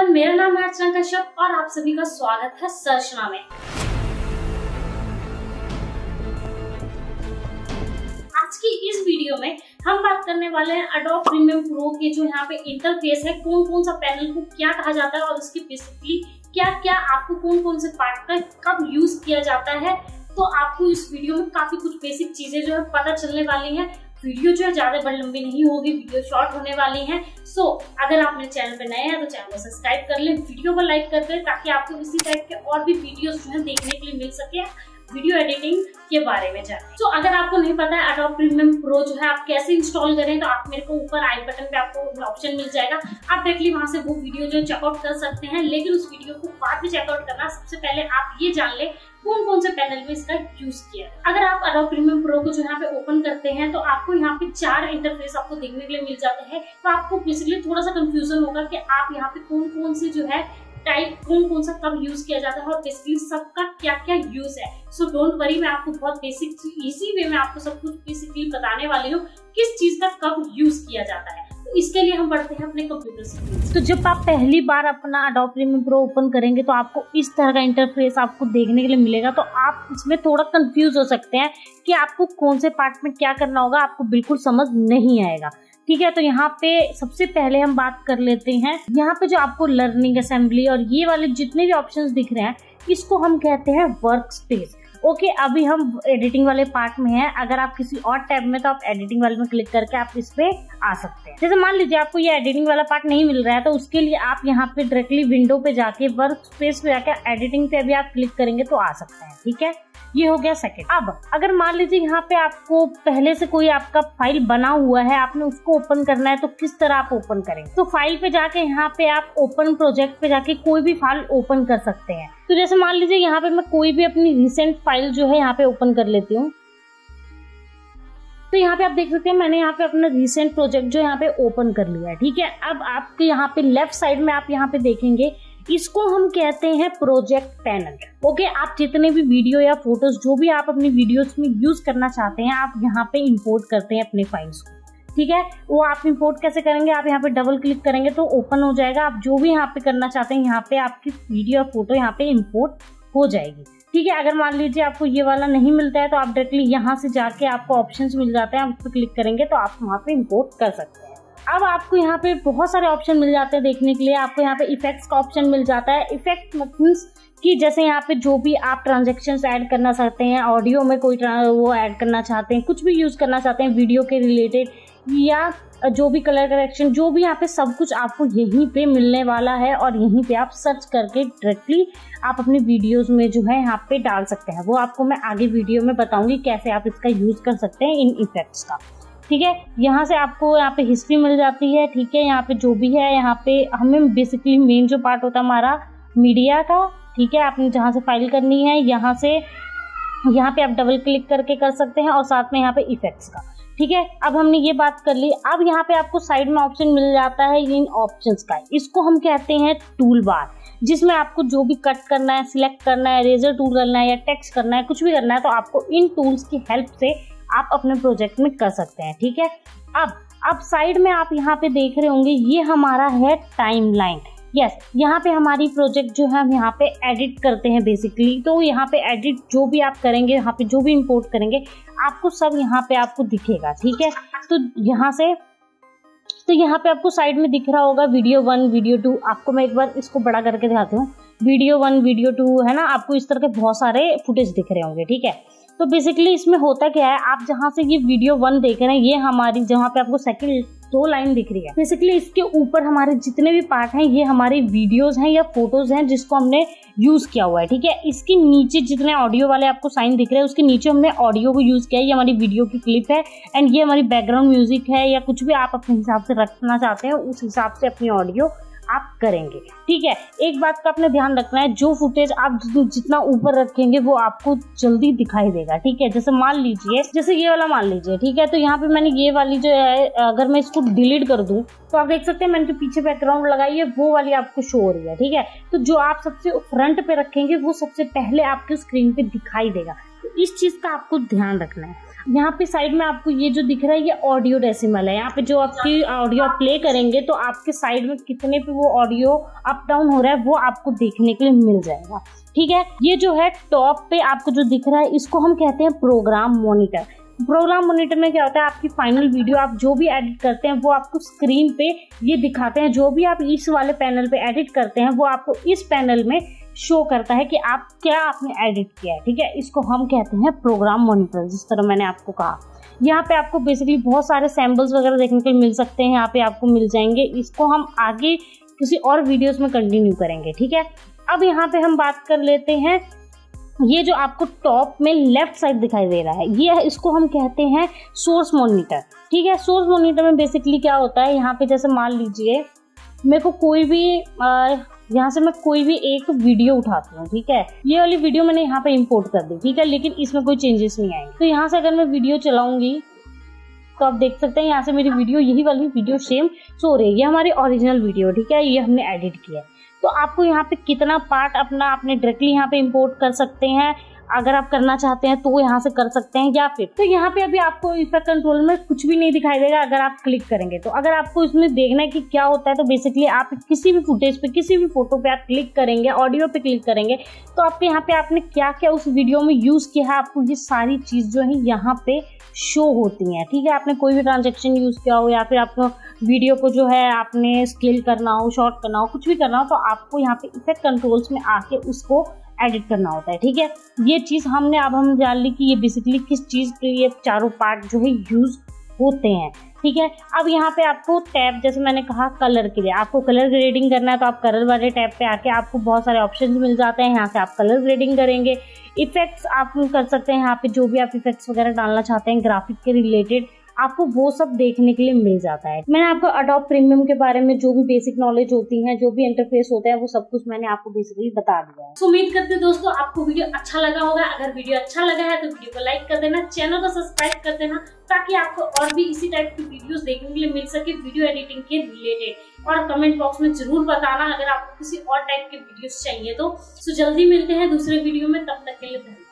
Everyone मेरा नाम है अर्चना कश्यप और आप सभी का स्वागत है सर्चना में। आज की इस वीडियो में हम बात करने वाले हैं अडोब प्रीमियम प्रो के जो यहाँ पे इंटरफेस है कौन कौन सा पैनल को क्या कहा जाता है और उसकी बेसिकली क्या क्या आपको कौन कौन से पार्ट का कब यूज़ किया जाता है। तो आपको इस वीडियो में काफ़ी कुछ बेसिक चीज़ें जो है पता चलने वाली हैं। वीडियो जो है ज़्यादा बड़ी लंबी नहीं होगी वीडियो शॉर्ट होने वाली है। सो so, अगर आप मेरे चैनल पे नए हैं तो चैनल को सब्सक्राइब कर लें वीडियो को लाइक कर दें ताकि आपको इसी टाइप के और भी वीडियोस जो है देखने के लिए मिल सके वीडियो एडिटिंग के बारे में जाने। तो so, अगर आपको नहीं पता है अडोब प्रीमियम प्रो जो है आप कैसे इंस्टॉल करें तो आप मेरे को ऊपर आई बटन पे आपको ऑप्शन मिल जाएगा। आप डायरेक्टली वहाँ से वो वीडियो जो चेकआउट कर सकते हैं लेकिन उस वीडियो को बाद में चेकआउट करना सबसे पहले आप ये जान ले कौन कौन से पैनल में इसका यूज़ किया है। अगर आप अडोब प्रीमियम प्रो को जो यहाँ पे ओपन करते हैं तो आपको यहाँ पे चार इंटरफेस आपको देखने के लिए मिल जाते हैं। तो आपको बेसिकली थोड़ा सा कंफ्यूजन होगा कि आप यहाँ पे कौन कौन से जो है टाइप कौन कौन सा कब यूज़ किया जाता है और बेसिकली सबका क्या क्या यूज़ है। सो डोंट वरी मैं आपको बहुत बेसिक इजी वे में आपको सब कुछ बेसिकली बताने वाली हूँ, किस चीज़ का कब यूज़ किया जाता है। इसके लिए हम बढ़ते हैं अपने कंप्यूटर स्क्रीन तो जब आप पहली बार अपना अडोब प्रीमियम प्रो ओपन करेंगे तो आपको इस तरह का इंटरफेस आपको देखने के लिए मिलेगा। तो आप इसमें थोड़ा कंफ्यूज हो सकते हैं कि आपको कौन से पार्ट में क्या करना होगा, आपको बिल्कुल समझ नहीं आएगा। ठीक है तो यहाँ पे सबसे पहले हम बात कर लेते हैं। यहाँ पे जो आपको लर्निंग असेंबली और ये वाले जितने भी ऑप्शंस दिख रहे हैं, इसको हम कहते हैं वर्क स्पेस ओके okay, अभी हम एडिटिंग वाले पार्ट में हैं। अगर आप किसी और टैब में तो आप एडिटिंग वाले में क्लिक करके आप इस पे आ सकते हैं। जैसे मान लीजिए आपको ये एडिटिंग वाला पार्ट नहीं मिल रहा है तो उसके लिए आप यहाँ पे डायरेक्टली विंडो पे जाके वर्क स्पेस पे जाके एडिटिंग पे अभी आप क्लिक करेंगे तो आ सकते हैं ठीक है? ये हो गया सेकेंड अब अगर मान लीजिए यहाँ पे आपको पहले से कोई आपका फ़ाइल बना हुआ है आपने उसको ओपन करना है तो किस तरह आप ओपन करेंगे? तो फ़ाइल पे जाके यहाँ पे आप ओपन प्रोजेक्ट पे जाके कोई भी फ़ाइल ओपन कर सकते हैं। तो जैसे मान लीजिए यहाँ पे मैं कोई भी अपनी रिसेंट फ़ाइल जो है यहाँ पे ओपन कर लेती हूँ। तो यहाँ पे आप देख सकते हैं मैंने यहाँ पे अपना रिसेंट प्रोजेक्ट जो यहाँ पे ओपन कर लिया है, ठीक है? अब आपके यहाँ पे लेफ़्ट साइड में आप यहाँ पे देखेंगे, इसको हम कहते हैं प्रोजेक्ट पैनल ओके आप जितने भी वीडियो या फ़ोटोज़ जो भी आप अपनी वीडियोस में यूज़ करना चाहते हैं, आप यहाँ पे इंपोर्ट करते हैं अपने फाइल्स को। ठीक है? वो आप इंपोर्ट कैसे करेंगे? आप यहाँ पे डबल क्लिक करेंगे तो ओपन हो जाएगा। आप जो भी यहाँ पे करना चाहते हैं, यहाँ पे आपकी वीडियो और फ़ोटो यहाँ पे इंपोर्ट हो जाएगी। ठीक है? अगर मान लीजिए आपको ये वाला नहीं मिलता है तो आप डायरेक्टली यहाँ से जाके आपको ऑप्शन मिल जाते हैं। आप उस पर क्लिक करेंगे तो आप वहाँ पे इम्पोर्ट कर सकते हैं। अब आपको यहाँ पे बहुत सारे ऑप्शन मिल जाते हैं देखने के लिए। आपको यहाँ पे इफेक्ट्स का ऑप्शन मिल जाता है। इफ़ेक्ट मीन्स कि जैसे यहाँ पे जो भी आप ट्रांजेक्शन ऐड करना चाहते हैं ऑडियो में कोई वो ऐड करना चाहते हैं, कुछ भी यूज़ करना चाहते हैं वीडियो के रिलेटेड या जो भी कलर करेक्शन जो भी यहाँ पे सब कुछ आपको यहीं पे मिलने वाला है और यहीं पे आप सर्च करके डायरेक्टली आप अपनी वीडियोस में जो है यहाँ पे डाल सकते हैं। वो आपको मैं आगे वीडियो में बताऊँगी कैसे आप इसका यूज़ कर सकते हैं इन इफेक्ट्स का। ठीक है? यहाँ से आपको यहाँ पे हिस्ट्री मिल जाती है, ठीक है? यहाँ पे जो भी है, यहाँ पे हमें बेसिकली मेन जो पार्ट होता है हमारा मीडिया का ठीक है? आपने जहाँ से फ़ाइल करनी है, यहाँ से, यहाँ पे आप डबल क्लिक करके कर सकते हैं और साथ में यहाँ पे इफेक्ट्स का। ठीक है? अब हमने ये बात कर ली। अब यहाँ पे आपको साइड में ऑप्शन मिल जाता है इन ऑप्शंस का। इसको हम कहते हैं टूल बार जिसमें आपको जो भी कट करना है सिलेक्ट करना है रेजर टूल करना है या टेक्स्ट करना है, कुछ भी करना है तो आपको इन टूल्स की हेल्प से आप अपने प्रोजेक्ट में कर सकते हैं। ठीक है? अब अब साइड में आप यहाँ पे देख रहे होंगे, ये हमारा है टाइम यस यहाँ पे हमारी प्रोजेक्ट जो है, हम यहाँ पे एडिट करते हैं बेसिकली तो यहाँ पे एडिट जो भी आप करेंगे, यहाँ पे जो भी इंपोर्ट करेंगे, आपको सब यहाँ पे आपको दिखेगा, ठीक है? तो यहाँ से तो यहाँ पे आपको साइड में दिख रहा होगा वीडियो वन वीडियो टू आपको मैं एक बार इसको बड़ा करके दिखाती हूँ। वीडियो वन वीडियो टू है ना? आपको इस तरह के बहुत सारे फुटेज दिख रहे होंगे, ठीक है? तो बेसिकली इसमें होता क्या है, आप जहाँ से ये वीडियो वन देख रहे हैं, ये हमारी, जहाँ पे आपको सेकंड दो लाइन दिख रही है। बेसिकली इसके ऊपर हमारे जितने भी पार्ट हैं, ये हमारे वीडियोस हैं या फ़ोटोज़ हैं जिसको हमने यूज़ किया हुआ है, ठीक है? इसके नीचे जितने ऑडियो वाले आपको साइन दिख रहे हैं, उसके नीचे हमने ऑडियो को यूज़ किया है, ये हमारी वीडियो की क्लिप है एंड ये हमारी बैकग्राउंड म्यूज़िक है, या कुछ भी आप अपने हिसाब से रखना चाहते हैं, उस हिसाब से अपनी ऑडियो आप करेंगे। ठीक है? एक बात का आपने ध्यान रखना है, जो फुटेज आप जितना ऊपर रखेंगे, वो आपको जल्दी दिखाई देगा। ठीक है? जैसे मान लीजिए, जैसे ये वाला मान लीजिए, ठीक है? तो यहाँ पे मैंने ये वाली जो है, अगर मैं इसको डिलीट कर दूँ तो आप देख सकते हैं, मैंने जो पीछे बैकग्राउंड लगाई है, वो वाली आपको शो हो रही है। ठीक है? तो जो आप सबसे फ्रंट पे रखेंगे, वो सबसे पहले आपके स्क्रीन पे दिखाई देगा। तो इस चीज़ का आपको ध्यान रखना है। यहाँ पे साइड में आपको ये जो दिख रहा है, ये ऑडियो डेसिमल है। यहाँ पे जो आपकी ऑडियो आप प्ले करेंगे तो आपके साइड में कितने पे वो ऑडियो अप डाउन हो रहा है, वो आपको देखने के लिए मिल जाएगा। ठीक है? ये जो है टॉप पे आपको जो दिख रहा है, इसको हम कहते हैं प्रोग्राम मोनिटर प्रोग्राम मोनिटर में क्या होता है, आपकी फाइनल वीडियो आप जो भी एडिट करते हैं, वो आपको स्क्रीन पे ये दिखाते हैं। जो भी आप इस वाले पैनल पे एडिट करते हैं, वो आपको इस पैनल में शो करता है कि आप क्या आपने एडिट किया है, ठीक है? इसको हम कहते हैं प्रोग्राम मॉनिटर जिस तरह मैंने आपको कहा। यहाँ पे आपको बेसिकली बहुत सारे सैम्पल्स वगैरह देखने को मिल सकते हैं, यहाँ पे आपको मिल जाएँगे। इसको हम आगे किसी और वीडियोस में कंटिन्यू करेंगे, ठीक है? अब यहाँ पे हम बात कर लेते हैं ये जो आपको टॉप में लेफ़्ट साइड दिखाई दे रहा है, ये इसको हम कहते हैं सोर्स मॉनिटर। ठीक है, सोर्स मॉनिटर में बेसिकली क्या होता है, यहाँ पे जैसे मान लीजिए, मेरे को कोई भी यहाँ से मैं कोई भी एक वीडियो उठाती हूँ, ठीक है? ये वाली वीडियो मैंने यहाँ पे इंपोर्ट कर दी, ठीक है? लेकिन इसमें कोई चेंजेस नहीं आएँगे। तो यहाँ से अगर मैं वीडियो चलाऊँगी तो आप देख सकते हैं यहाँ से मेरी वीडियो यही वाली वीडियो सेम सो रही है। हमारी ओरिजिनल वीडियो ठीक है? ये हमने एडिट किया तो आपको यहाँ पे कितना पार्ट अपना, आपने डायरेक्टली यहाँ पे इम्पोर्ट कर सकते हैं। अगर आप करना चाहते हैं तो यहाँ से कर सकते हैं या फिर तो यहाँ पे अभी आपको इफ़ेक्ट कंट्रोल में कुछ भी नहीं दिखाई देगा अगर आप क्लिक करेंगे। तो अगर आपको इसमें देखना है कि क्या होता है तो बेसिकली आप किसी भी फुटेज पे, किसी भी फ़ोटो पे आप क्लिक करेंगे ऑडियो पे क्लिक करेंगे तो आपके यहाँ पे आपने क्या क्या उस वीडियो में यूज़ किया है, आपको ये सारी चीज़ जो है यहाँ पे शो होती है। ठीक है, आपने कोई भी ट्रांजेक्शन यूज़ किया हो या फिर आपको वीडियो को जो है आपने स्केल करना हो शॉर्ट करना हो, कुछ भी करना हो तो आपको यहाँ पे इफ़ेक्ट कंट्रोल्स में आके उसको एडिट करना होता है, ठीक है? ये चीज़ हमने, अब हम जान ली कि ये बेसिकली किस चीज़ पे ये चारों पार्ट जो है यूज़ होते हैं, ठीक है? अब यहाँ पे आपको टैब जैसे मैंने कहा कलर के लिए। आपको कलर ग्रेडिंग करना है तो आप कलर वाले टैब पे आके आपको बहुत सारे ऑप्शंस मिल जाते हैं। यहाँ से आप कलर ग्रेडिंग करेंगे। इफेक्ट्स आप कर सकते हैं यहाँ पे, जो भी आप इफेक्ट्स वगैरह डालना चाहते हैं ग्राफिक के रिलेटेड आपको वो सब देखने के लिए मिल जाता है। मैंने आपको अडोप प्रीमियम के बारे में जो भी बेसिक नॉलेज होती है, जो भी इंटरफेस होता है, वो सब कुछ मैंने आपको बेसिकली बता दिया है। उम्मीद करते दोस्तों, आपको वीडियो अच्छा लगा होगा। अगर वीडियो अच्छा लगा है तो वीडियो को लाइक कर देना चैनल को सब्सक्राइब कर देना, ताकि आपको और भी इसी टाइप की वीडियोस देखने के लिए मिल सके वीडियो एडिटिंग के रिलेटेड और कमेंट बॉक्स में ज़रूर बताना अगर आपको किसी और टाइप के वीडियोस चाहिए तो। सो जल्दी मिलते हैं दूसरे वीडियो में, तब तक के लिए धन्यवाद।